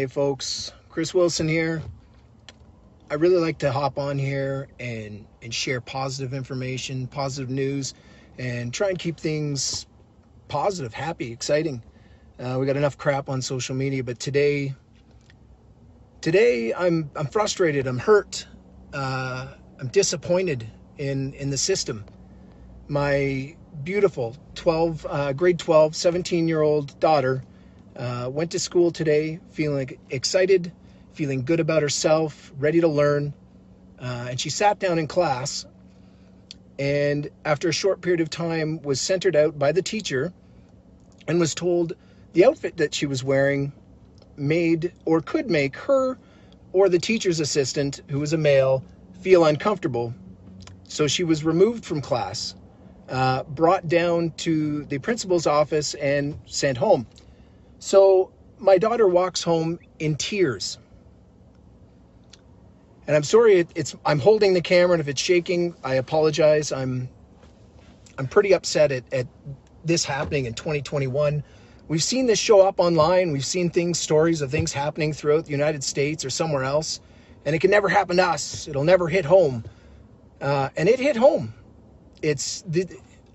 Hey folks, Chris Wilson here. I really like to hop on here and, and share positive information, positive news, and try and keep things positive, happy, exciting. Uh, we got enough crap on social media, but today, today I'm I'm frustrated. I'm hurt. Uh, I'm disappointed in in the system. My beautiful 12, uh, grade 12, 17 year old daughter uh, went to school today feeling excited, feeling good about herself, ready to learn. Uh, and she sat down in class and after a short period of time was centered out by the teacher and was told the outfit that she was wearing made or could make her or the teacher's assistant, who was a male, feel uncomfortable. So she was removed from class, uh, brought down to the principal's office, and sent home. So my daughter walks home in tears. And I'm sorry, it, it's I'm holding the camera, and if it's shaking, I apologize. I'm I'm pretty upset at, at this happening in 2021. We've seen this show up online. We've seen things, stories of things happening throughout the United States or somewhere else, and it can never happen to us. It'll never hit home, uh, and it hit home. It's the,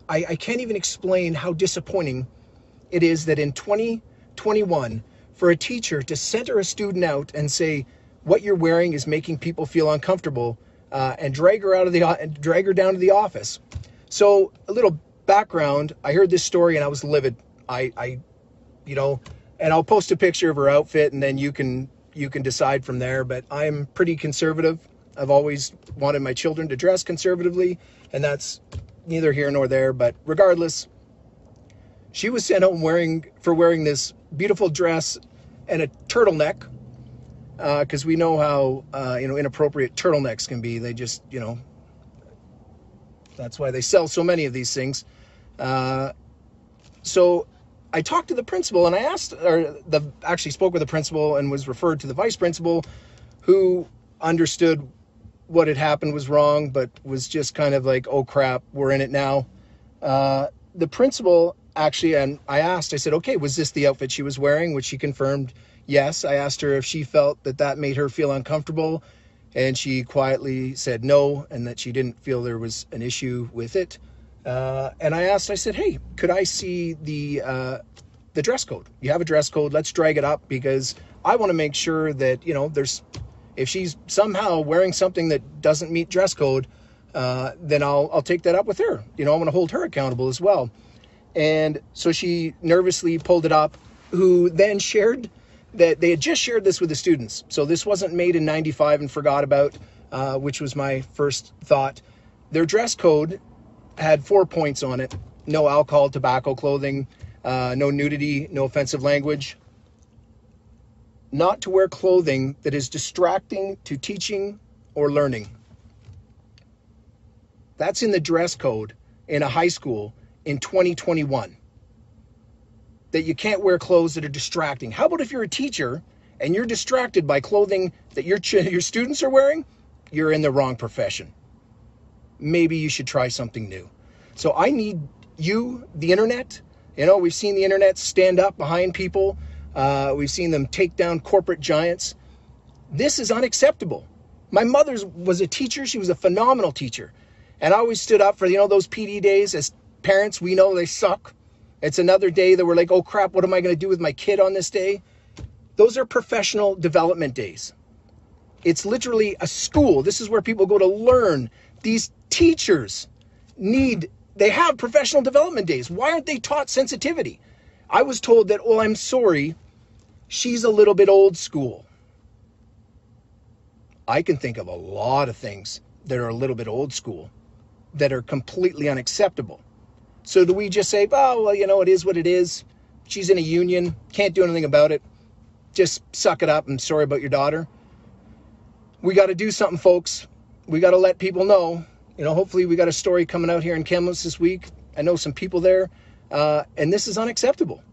I, I can't even explain how disappointing it is that in 20 21 for a teacher to center a student out and say what you're wearing is making people feel uncomfortable uh, and drag her out of the and drag her down to the office. So a little background i heard this story and i was livid. I i you know and i'll post a picture of her outfit and then you can you can decide from there but i'm pretty conservative. I've always wanted my children to dress conservatively and that's neither here nor there but regardless she was sent home wearing for wearing this beautiful dress and a turtleneck because uh, we know how uh, you know inappropriate turtlenecks can be. They just you know that's why they sell so many of these things. Uh, so I talked to the principal and I asked, or the actually spoke with the principal and was referred to the vice principal, who understood what had happened was wrong, but was just kind of like, oh crap, we're in it now. Uh, the principal actually, and I asked, I said, okay, was this the outfit she was wearing? Which she confirmed, yes. I asked her if she felt that that made her feel uncomfortable, and she quietly said no, and that she didn't feel there was an issue with it. Uh, and I asked, I said, hey, could I see the uh, the dress code? You have a dress code. Let's drag it up because I want to make sure that you know there's if she's somehow wearing something that doesn't meet dress code, uh, then I'll I'll take that up with her. You know, I want to hold her accountable as well. And so she nervously pulled it up, who then shared that they had just shared this with the students. So this wasn't made in 95 and forgot about, uh, which was my first thought. Their dress code had four points on it no alcohol, tobacco, clothing, uh, no nudity, no offensive language. Not to wear clothing that is distracting to teaching or learning. That's in the dress code in a high school in 2021 that you can't wear clothes that are distracting. How about if you're a teacher and you're distracted by clothing that your your students are wearing? You're in the wrong profession. Maybe you should try something new. So I need you, the internet. You know, we've seen the internet stand up behind people. Uh, we've seen them take down corporate giants. This is unacceptable. My mother was a teacher. She was a phenomenal teacher. And I always stood up for, you know, those PD days as Parents, we know they suck. It's another day that we're like, oh crap, what am I going to do with my kid on this day? Those are professional development days. It's literally a school. This is where people go to learn. These teachers need, they have professional development days. Why aren't they taught sensitivity? I was told that, oh, I'm sorry, she's a little bit old school. I can think of a lot of things that are a little bit old school that are completely unacceptable. So do we just say, oh, well, you know, it is what it is. She's in a union, can't do anything about it. Just suck it up. I'm sorry about your daughter. We got to do something, folks. We got to let people know. You know, hopefully we got a story coming out here in Kamloops this week. I know some people there, uh, and this is unacceptable.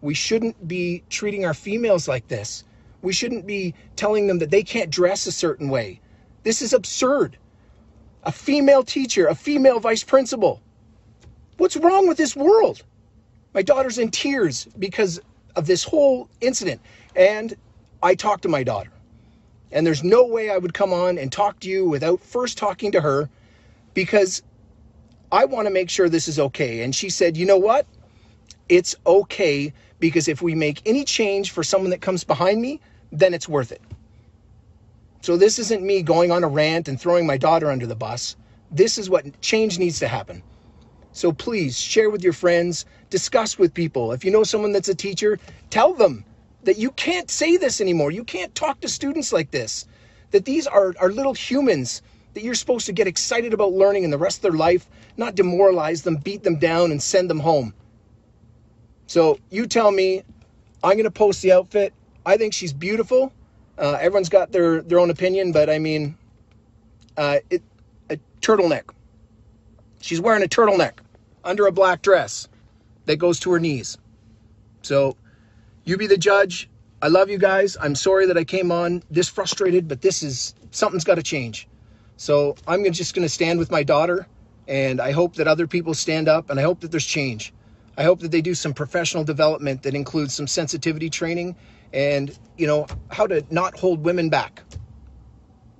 We shouldn't be treating our females like this. We shouldn't be telling them that they can't dress a certain way. This is absurd. A female teacher, a female vice principal, What's wrong with this world? My daughter's in tears because of this whole incident. And I talk to my daughter. And there's no way I would come on and talk to you without first talking to her because I want to make sure this is okay. And she said, you know what? It's okay because if we make any change for someone that comes behind me, then it's worth it. So this isn't me going on a rant and throwing my daughter under the bus. This is what change needs to happen. So please share with your friends, discuss with people. If you know someone that's a teacher, tell them that you can't say this anymore. You can't talk to students like this. That these are, are little humans that you're supposed to get excited about learning in the rest of their life, not demoralize them, beat them down, and send them home. So you tell me, I'm going to post the outfit. I think she's beautiful. Uh, everyone's got their, their own opinion, but I mean, uh, it, a turtleneck. She's wearing a turtleneck under a black dress that goes to her knees. So you be the judge. I love you guys. I'm sorry that I came on this frustrated, but this is something's got to change. So I'm just going to stand with my daughter, and I hope that other people stand up, and I hope that there's change. I hope that they do some professional development that includes some sensitivity training and, you know, how to not hold women back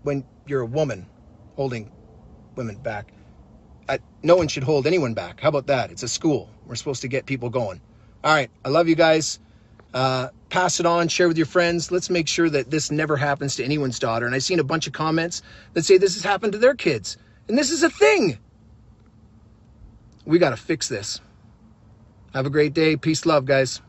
when you're a woman holding women back. I, no one should hold anyone back. How about that? It's a school. We're supposed to get people going. All right. I love you guys. Uh, pass it on, share with your friends. Let's make sure that this never happens to anyone's daughter. And I've seen a bunch of comments that say this has happened to their kids. And this is a thing. We got to fix this. Have a great day. Peace, love, guys.